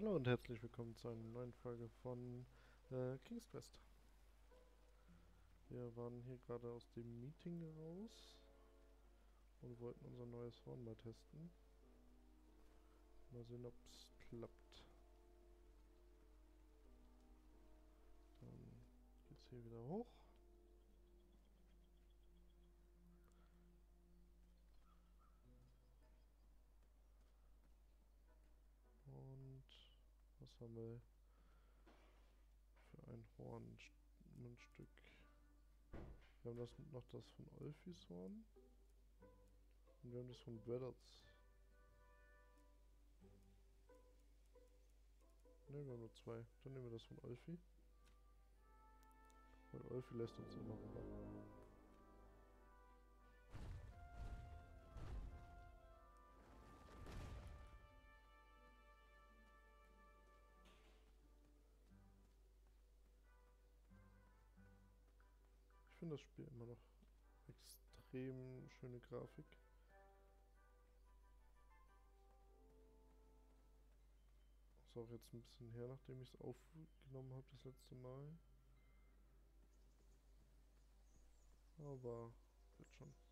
Hallo und herzlich willkommen zu einer neuen Folge von äh, King's Quest. Wir waren hier gerade aus dem Meeting raus und wollten unser neues Horn mal testen. Mal sehen, ob es klappt. Dann geht's hier wieder hoch. Wir für ein Horn, ein Stück? Wir haben das noch das von Olfis Horn. Und wir haben das von Breddards. Ne, wir haben nur zwei. Dann nehmen wir das von Olfi. Weil Olfi lässt uns immer rüber. Das Spiel immer noch extrem schöne Grafik. Ist auch jetzt ein bisschen her, nachdem ich es aufgenommen habe das letzte Mal. Aber wird schon.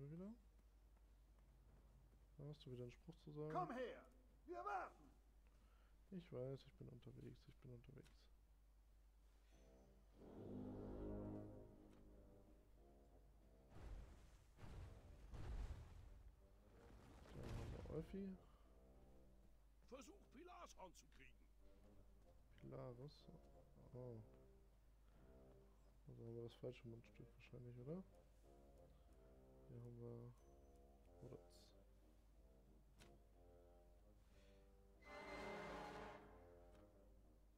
Wir wieder. Da hast du wieder einen Spruch zu sagen. Komm her! Wir warten! Ich weiß, ich bin unterwegs, ich bin unterwegs. Da haben wir Olfi, Versuch Pilars anzukriegen. Pilaris. Oh. Also haben wir das falsche Mundstück wahrscheinlich, oder? Wir Moritz.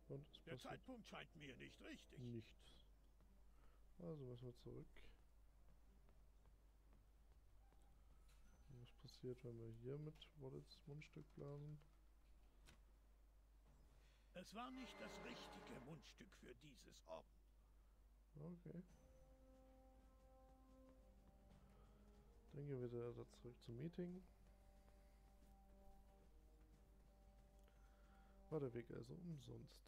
Und es Der Zeitpunkt scheint mir nicht richtig. nichts. Also müssen wir zurück. Und Was passiert, wenn wir hier mit Moritz Mundstück blasen? Es war nicht das richtige Mundstück für dieses Orden. Okay. Dann gehen wir wieder zurück zum Meeting. War der Weg also umsonst.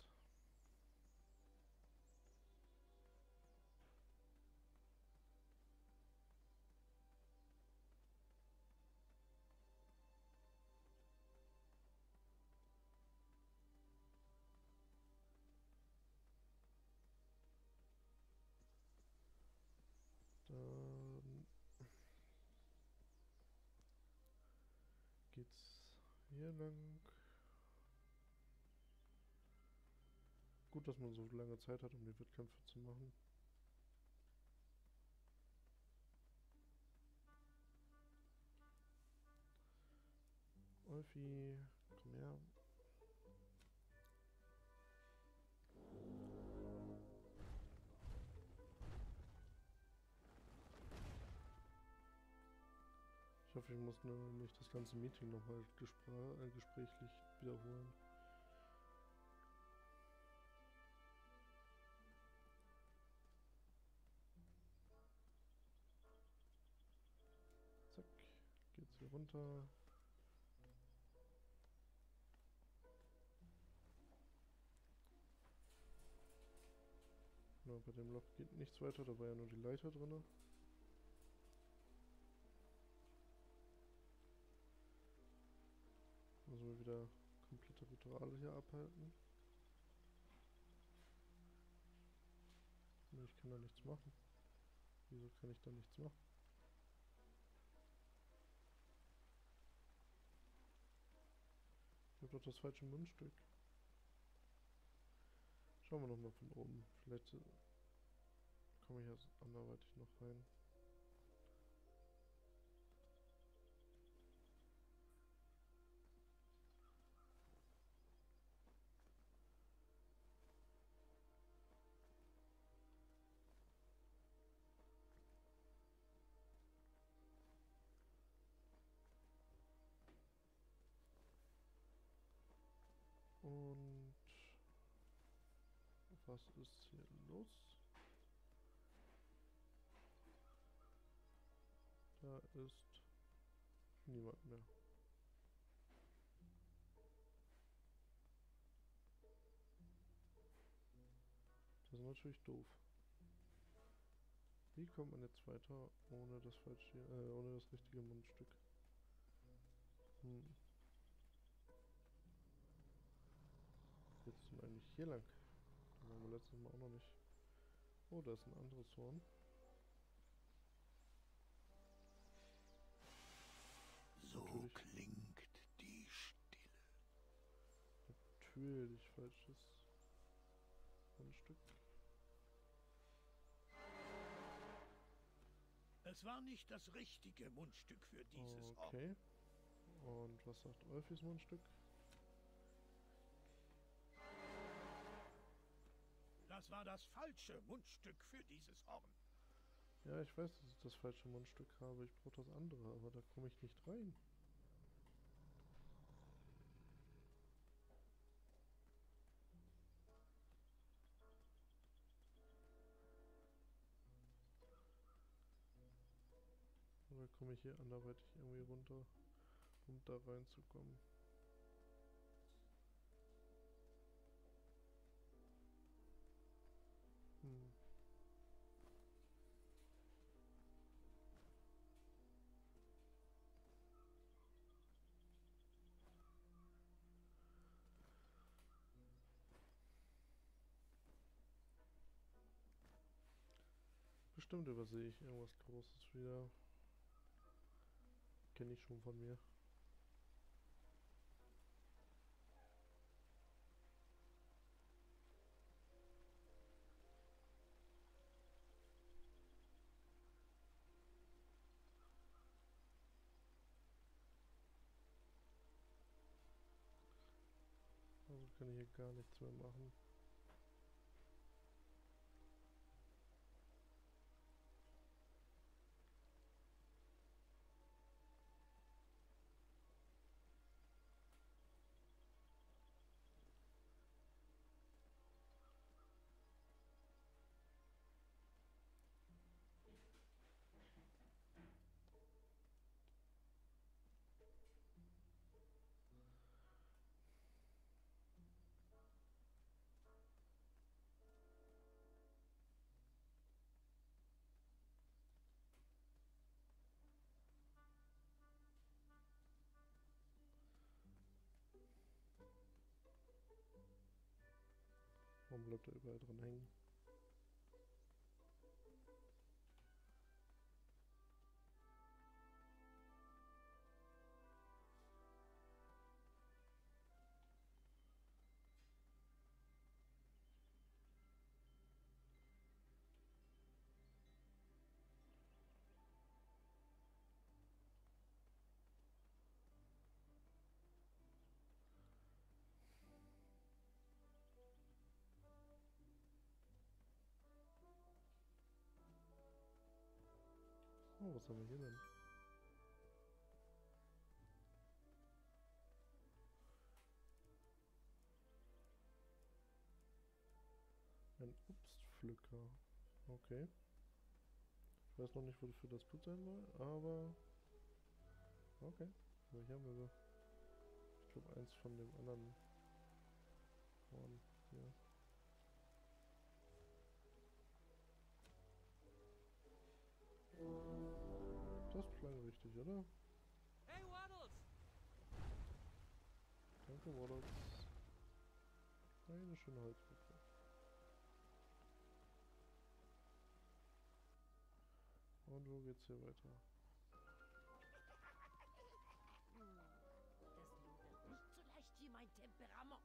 Hier lang. Gut, dass man so lange Zeit hat, um die Wettkämpfe zu machen. Olfi, Ich hoffe, ich muss nur nicht das ganze Meeting nochmal äh, gesprächlich wiederholen. Zack, geht's hier runter. Ja, bei dem Loch geht nichts weiter, da war ja nur die Leiter drinne. Wieder komplette Rituale hier abhalten. Ich kann da nichts machen. Wieso kann ich da nichts machen? Ich habe doch das falsche Mundstück. Schauen wir nochmal von oben. Vielleicht äh, komme ich erst anderweitig noch rein. Und was ist hier los? Da ist niemand mehr. Das ist natürlich doof. Wie kommt man jetzt weiter ohne das falsche, äh, ohne das richtige Mundstück? Hm. Hier lang. Da waren wir letztes Mal auch noch nicht. Oh, da ist ein anderes Horn. So Natürlich. klingt die Stille. Natürlich falsches Mundstück. Es war nicht das richtige Mundstück für dieses Ort. Okay. Und was sagt Olfis Mundstück? Das war das falsche Mundstück für dieses Horn. Ja, ich weiß, dass ich das falsche Mundstück habe. Ich brauche das andere, aber da komme ich nicht rein. Oder komme ich hier anderweitig irgendwie runter, um da reinzukommen? Bestimmt übersehe ich irgendwas Großes wieder. Kenne ich schon von mir. Also kann ich hier gar nichts mehr machen. Er überall dran hängen? Was haben wir hier denn? Ein Obstpflücker. Okay. Ich weiß noch nicht, wofür das gut sein soll, aber... Okay. Aber hier haben wir sie. Ich glaube, eins von dem anderen Horn hier. Das klang richtig, oder? Hey, Waddles! Danke, Wallace. Eine schöne Holzbrücke. Und wo geht's hier weiter? Das lodert nicht so leicht wie mein Temperament.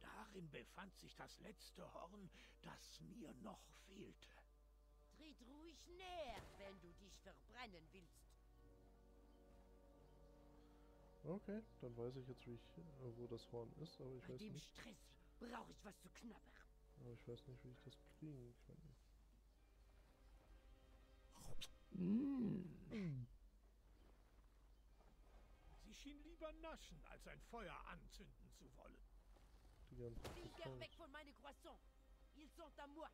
Darin befand sich das letzte Horn, das mir noch fehlte. Näher, wenn du dich verbrennen willst. Okay, dann weiß ich jetzt, wie ich, äh, wo das Horn ist, aber ich Bei weiß dem nicht, Stress brauche ich was zu knabbern. aber ich weiß nicht, wie ich das kriegen kann. Sie lieber naschen, als ein Feuer anzünden zu wollen. Die ganze Finger Zeit. weg von meine Croissants. Ils sont à moi.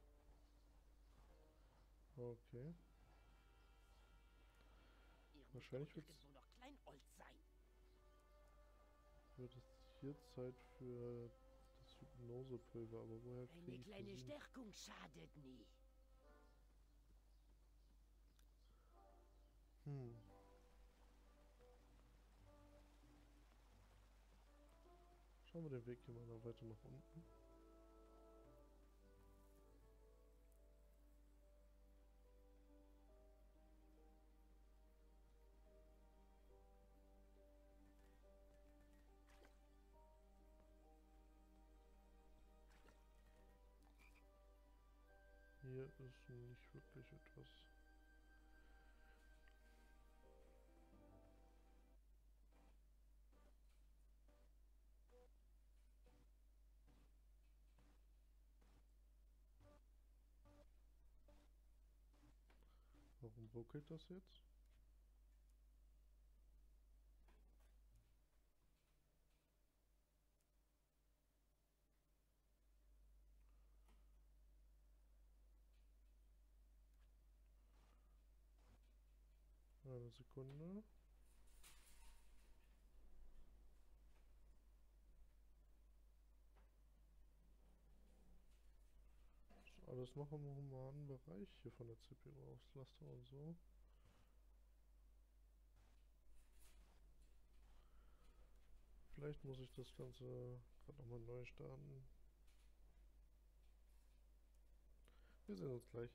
Okay. Ihr müsst Wahrscheinlich wird's- irgendwo noch Kleinold sein. Wird es hier Zeit für das Hypnosepulver, aber woher kriege Eine ich kleine Stärkung schadet nie. Hm. Schauen wir den Weg hier mal noch weiter nach unten. Hier ist nicht wirklich etwas. Warum ruckelt das jetzt? Eine Sekunde. Ist alles noch im humanen Bereich hier von der CPU-Auslastung und so. Vielleicht muss ich das Ganze gerade nochmal neu starten. Wir sehen uns gleich.